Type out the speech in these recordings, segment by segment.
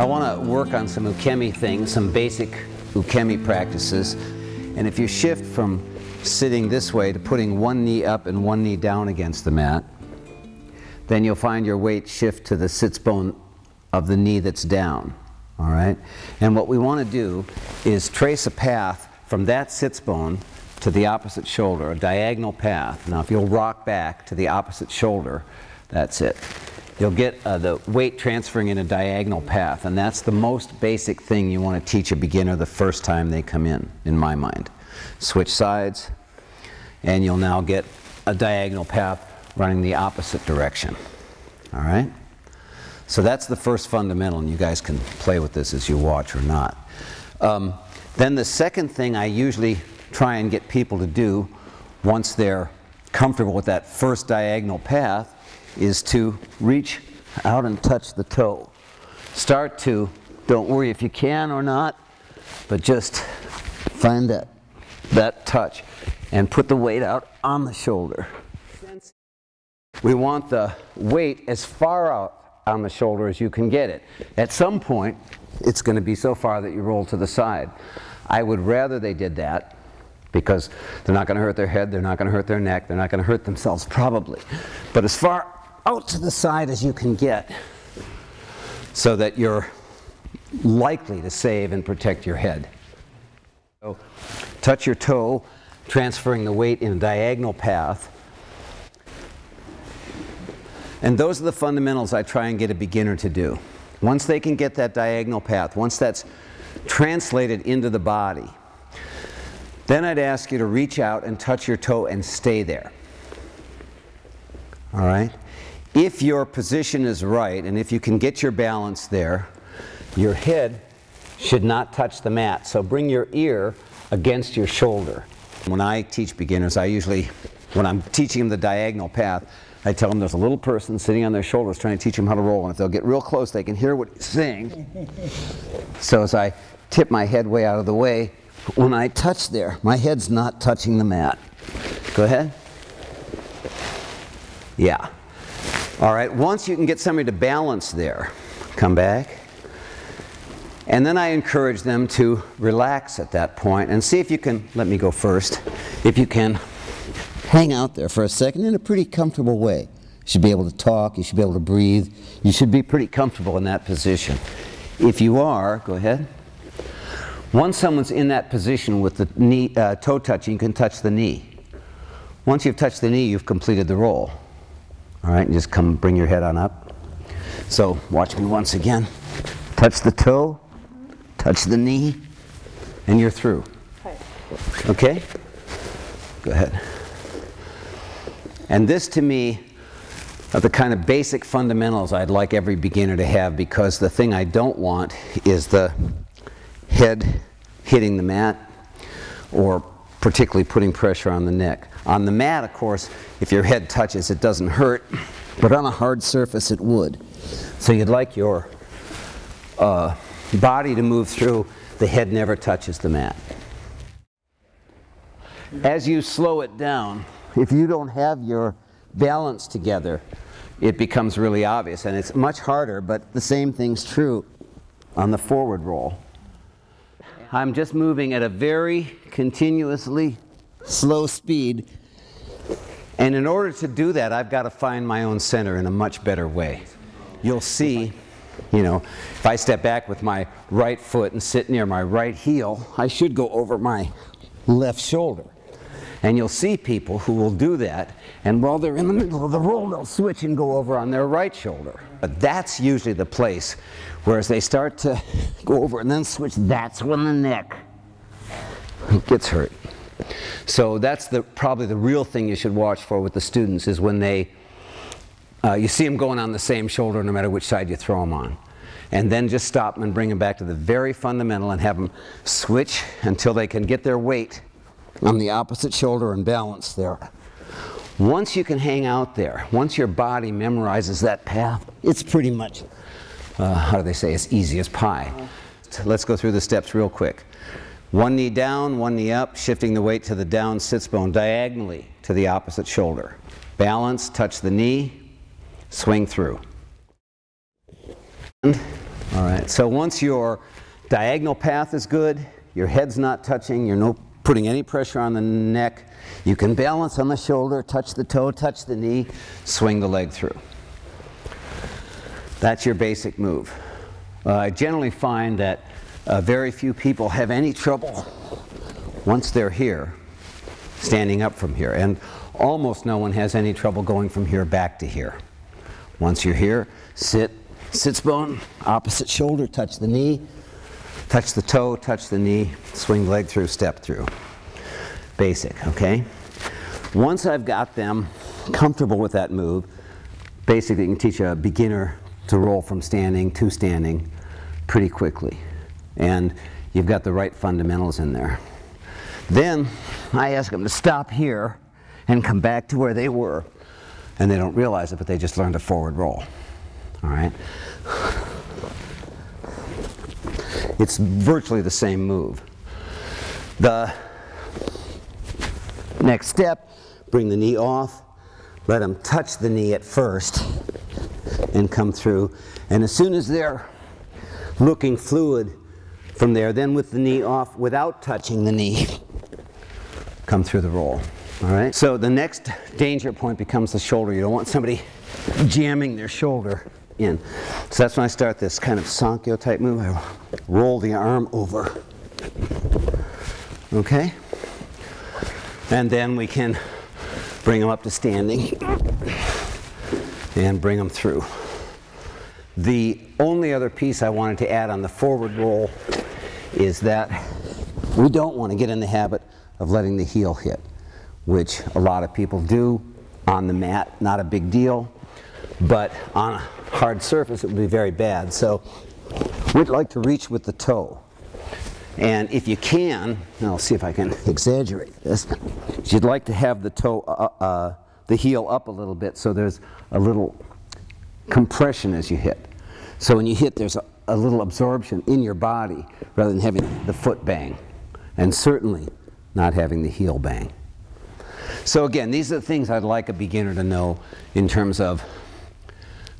I want to work on some ukemi things, some basic ukemi practices. And if you shift from sitting this way to putting one knee up and one knee down against the mat, then you'll find your weight shift to the sits bone of the knee that's down. All right? And what we want to do is trace a path from that sits bone to the opposite shoulder, a diagonal path. Now, if you'll rock back to the opposite shoulder, that's it. You'll get uh, the weight transferring in a diagonal path, and that's the most basic thing you want to teach a beginner the first time they come in, in my mind. Switch sides, and you'll now get a diagonal path running the opposite direction. All right? So that's the first fundamental, and you guys can play with this as you watch or not. Um, then the second thing I usually try and get people to do once they're comfortable with that first diagonal path is to reach out and touch the toe. Start to, don't worry if you can or not, but just find that, that touch and put the weight out on the shoulder. We want the weight as far out on the shoulder as you can get it. At some point, it's going to be so far that you roll to the side. I would rather they did that because they're not going to hurt their head, they're not going to hurt their neck, they're not going to hurt themselves probably. But as far out to the side as you can get so that you're likely to save and protect your head. So touch your toe, transferring the weight in a diagonal path. And those are the fundamentals I try and get a beginner to do. Once they can get that diagonal path, once that's translated into the body, then I'd ask you to reach out and touch your toe and stay there. All right? If your position is right and if you can get your balance there, your head should not touch the mat. So bring your ear against your shoulder. When I teach beginners, I usually, when I'm teaching them the diagonal path, I tell them there's a little person sitting on their shoulders trying to teach them how to roll. And if they'll get real close, they can hear what he's saying. so as I tip my head way out of the way, when I touch there, my head's not touching the mat. Go ahead. Yeah. All right, once you can get somebody to balance there, come back. And then I encourage them to relax at that point and see if you can, let me go first, if you can hang out there for a second in a pretty comfortable way. You should be able to talk, you should be able to breathe, you should be pretty comfortable in that position. If you are, go ahead. Once someone's in that position with the knee, uh, toe touching, you can touch the knee. Once you've touched the knee, you've completed the roll. All right, just come bring your head on up. So watch me once again. Touch the toe, touch the knee, and you're through. Okay? Go ahead. And this to me are the kind of basic fundamentals I'd like every beginner to have because the thing I don't want is the head hitting the mat or particularly putting pressure on the neck. On the mat, of course, if your head touches, it doesn't hurt, but on a hard surface, it would. So you'd like your uh, body to move through, the head never touches the mat. As you slow it down, if you don't have your balance together, it becomes really obvious, and it's much harder, but the same thing's true on the forward roll. I'm just moving at a very continuously slow speed. And in order to do that, I've got to find my own center in a much better way. You'll see, you know, if I step back with my right foot and sit near my right heel, I should go over my left shoulder. And you'll see people who will do that, and while they're in the middle of the roll, they'll switch and go over on their right shoulder. But that's usually the place whereas they start to go over and then switch, that's when the neck gets hurt. So that's the, probably the real thing you should watch for with the students is when they, uh, you see them going on the same shoulder no matter which side you throw them on. And then just stop them and bring them back to the very fundamental and have them switch until they can get their weight on the opposite shoulder and balance there. Once you can hang out there, once your body memorizes that path, it's pretty much, uh, how do they say, as easy as pie. Let's go through the steps real quick. One knee down, one knee up, shifting the weight to the down sits bone diagonally to the opposite shoulder. Balance, touch the knee, swing through. All right, so once your diagonal path is good, your head's not touching, you're no putting any pressure on the neck, you can balance on the shoulder, touch the toe, touch the knee, swing the leg through. That's your basic move. Uh, I generally find that uh, very few people have any trouble once they're here, standing up from here. And almost no one has any trouble going from here back to here. Once you're here, sit, sits bone, opposite shoulder, touch the knee, touch the toe, touch the knee, swing leg through, step through. Basic, okay? Once I've got them comfortable with that move, basically you can teach a beginner to roll from standing to standing pretty quickly. And you've got the right fundamentals in there. Then I ask them to stop here and come back to where they were. And they don't realize it, but they just learned a forward roll. All right? It's virtually the same move. The next step, bring the knee off, let them touch the knee at first and come through. And as soon as they're looking fluid from there, then with the knee off without touching the knee, come through the roll. All right? So the next danger point becomes the shoulder. You don't want somebody jamming their shoulder in. So that's when I start this kind of Sankyo type move. I roll the arm over. Okay? And then we can bring them up to standing and bring them through. The only other piece I wanted to add on the forward roll is that we don't want to get in the habit of letting the heel hit, which a lot of people do on the mat, not a big deal, but on a hard surface it would be very bad. So we'd like to reach with the toe. And if you can, I'll see if I can exaggerate this, you'd like to have the toe, uh, uh, the heel up a little bit so there's a little compression as you hit. So when you hit, there's a, a little absorption in your body rather than having the foot bang. And certainly not having the heel bang. So again, these are the things I'd like a beginner to know in terms of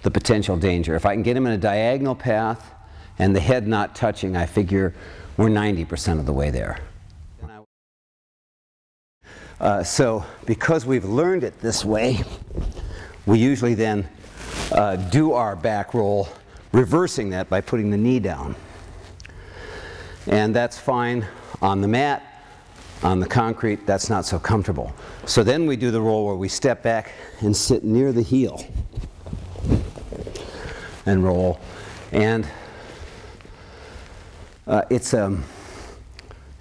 the potential danger. If I can get him in a diagonal path and the head not touching, I figure we're 90% of the way there. Uh, so because we've learned it this way, we usually then uh, do our back roll, reversing that by putting the knee down. And that's fine on the mat. On the concrete, that's not so comfortable. So then we do the roll where we step back and sit near the heel and roll. And uh, it's, a, um,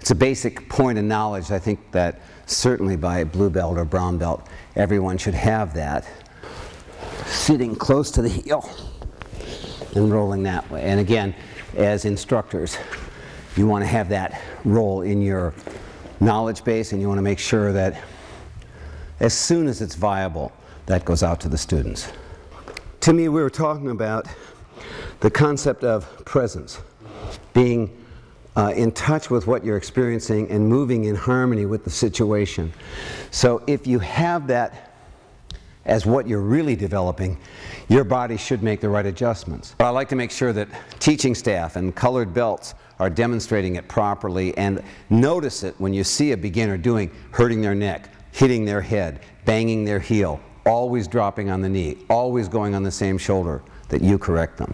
it's a basic point of knowledge, I think, that certainly by blue belt or brown belt, everyone should have that. Sitting close to the heel and rolling that way. And again, as instructors, you want to have that roll in your knowledge base and you want to make sure that as soon as it's viable, that goes out to the students. To me, we were talking about the concept of presence, being uh, in touch with what you're experiencing and moving in harmony with the situation. So if you have that as what you're really developing, your body should make the right adjustments. But I like to make sure that teaching staff and colored belts are demonstrating it properly and notice it when you see a beginner doing hurting their neck, hitting their head, banging their heel, always dropping on the knee, always going on the same shoulder, that you correct them.